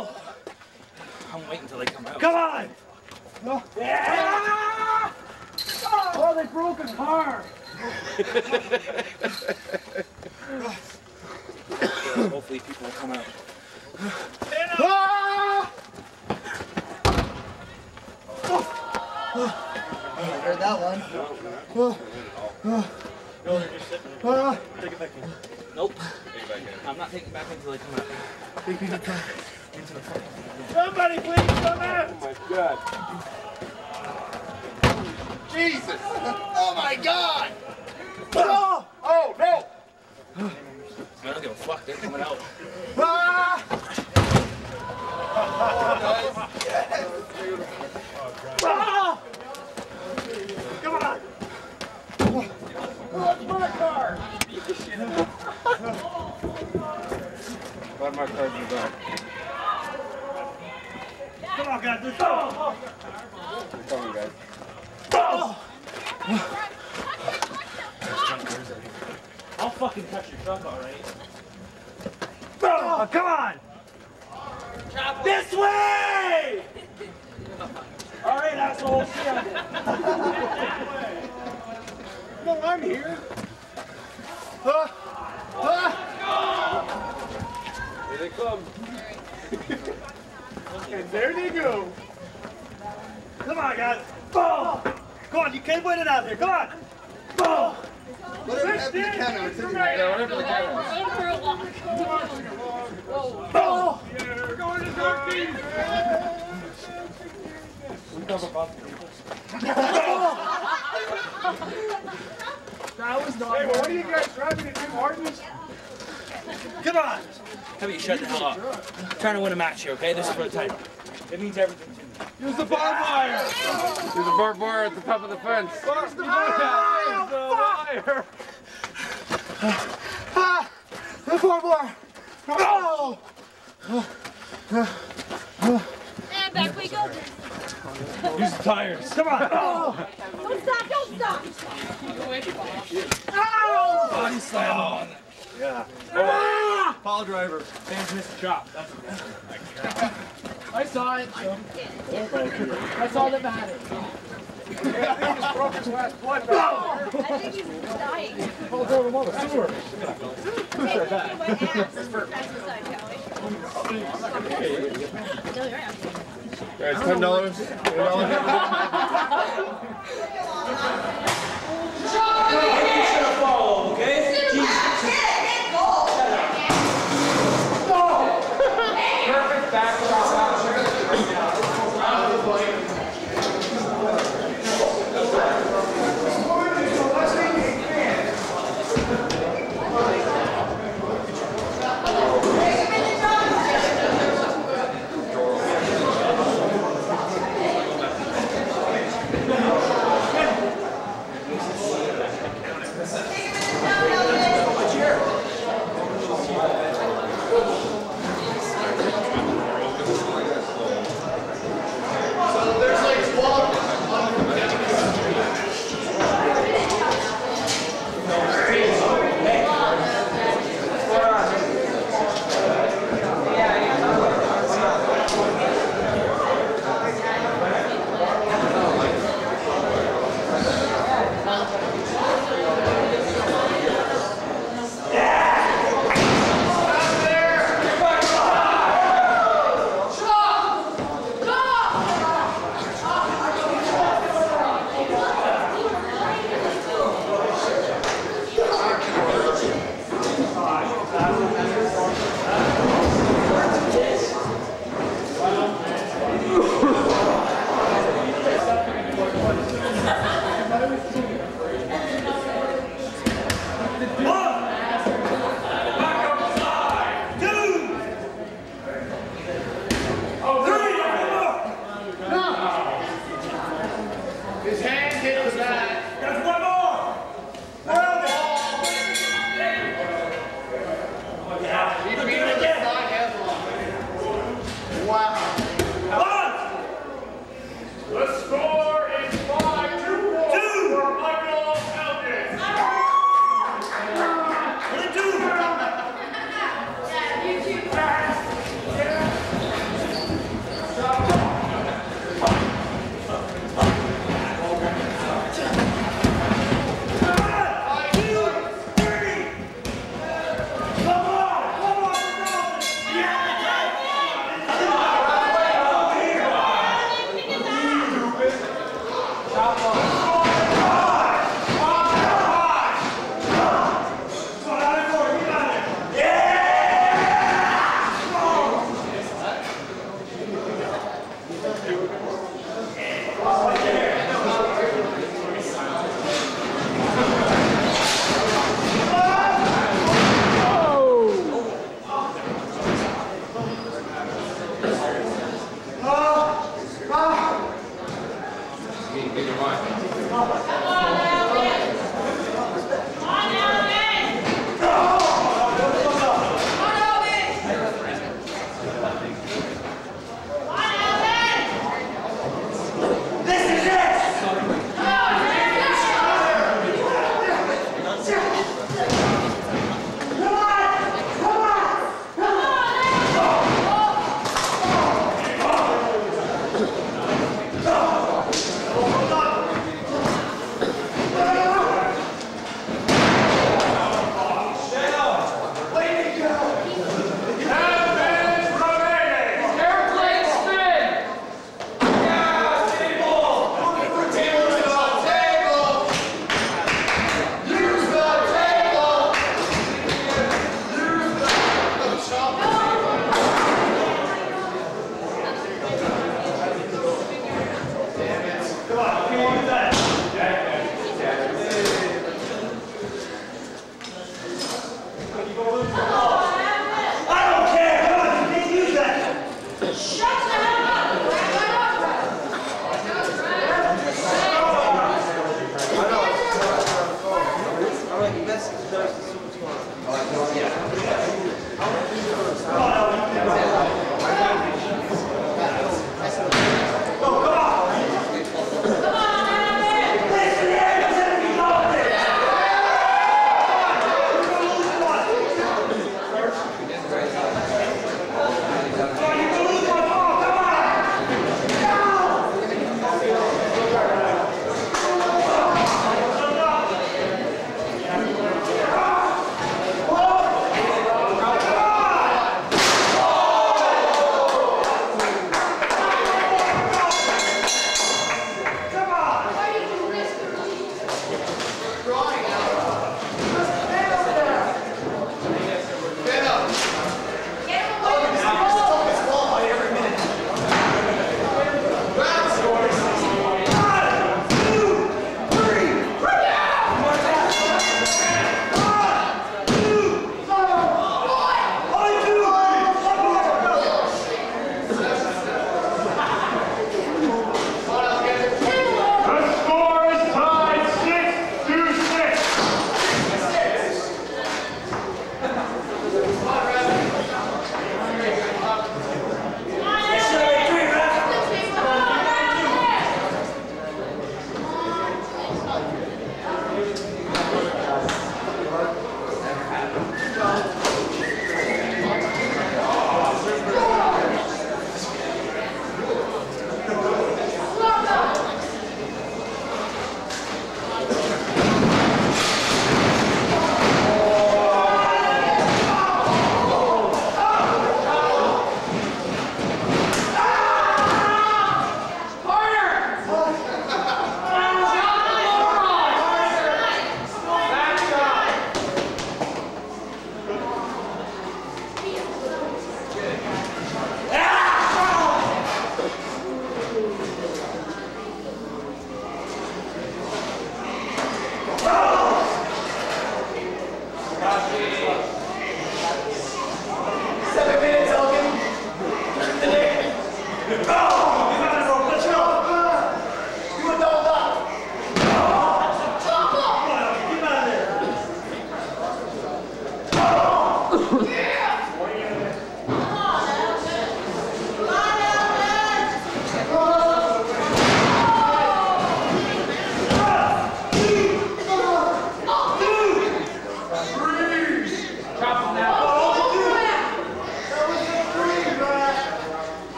ring. Oh, I'm waiting until they come out. come on! Yeah! Oh, they broke a car. Hopefully people will come out. Ah! Heard that one. Nope. I'm not taking back until they come out. Somebody please come out! Oh my god. Jesus! Oh my God! Oh! Oh no! I don't give a fuck. They're coming out. Ah! Oh! nice. yes. ah! Come on! What's my car? Glad my car's in the back. Come on, guys, let's go! Keep going, guys. Oh! I'll fucking touch your truck, alright? Oh, come on! This way! All right, asshole. See ya. No, I'm here. Ah! Ah! Here they come. And there they go. Come on, guys. Oh! Come on, you can't win it out there. Come on. Oh! Whatever happened to Kevin? It's in the Yeah, whatever the guy was. Oh! We're going to Dorothy. That was not. Hey, what are you guys driving to Tim Hortons? Come on. How about you shut the hell up? I'm trying to win a match here, okay? This is for the title. It means everything to me. Use the barbed wire. There's a barbed wire at the top of the fence. Where's the wire? Ah! The barbed wire. Oh! And back we go. Use the tires. Come on. Oh! Don't stop, don't stop. Body slam on. Yeah. Ah! Paul driver. Fans missed the chop. That's okay. I saw it. That's all that matters. I think he's broke his last blood Oh! I think he's dying. Oh, go to the sewer. Hey, look at my ass. That's beside Kelly. No, you're right. Guys, ten dollars. Ten dollars. back.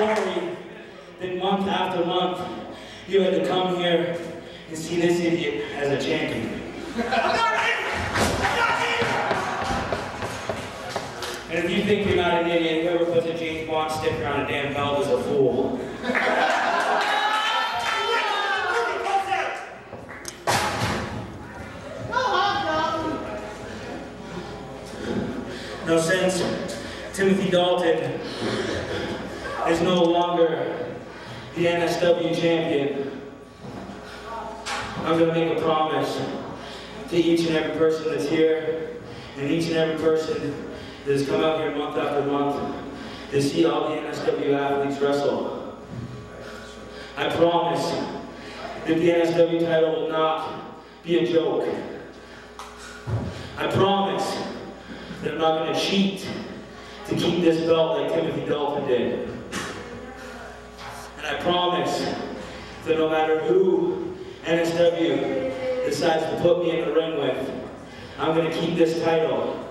And that month after month you had to come here and see this idiot as a champion. I'm not an idiot. And if you think you're not an idiot, whoever puts a James Bond sticker on a damn belt is a fool. no sense. Timothy Dalton is no longer the NSW champion, I'm going to make a promise to each and every person that's here and each and every person that has come out here month after month to see all the NSW athletes wrestle. I promise that the NSW title will not be a joke. I promise that I'm not going to cheat to keep this belt like Timothy Dalton did. I promise that no matter who NSW decides to put me in the ring with, I'm going to keep this title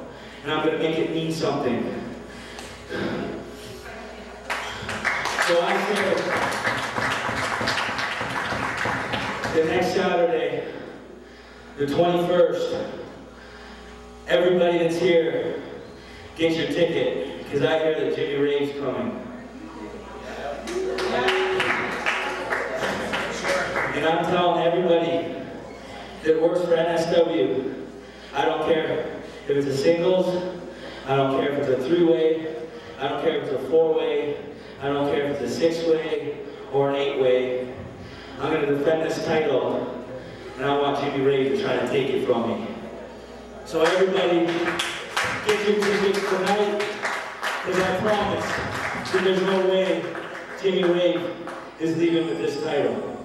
and I'm going to make it mean something. So I said, the next Saturday, the 21st, everybody that's here, get your ticket, because I hear that Jimmy Rave's coming. And I'm telling everybody that works for NSW, I don't care if it's a singles, I don't care if it's a three-way, I don't care if it's a four-way, I don't care if it's a six-way or an eight-way. I'm going to defend this title, and I want Jimmy Rave to try to take it from me. So everybody, get your tickets tonight, because I promise that there's no way Jimmy Rave is leaving with this title.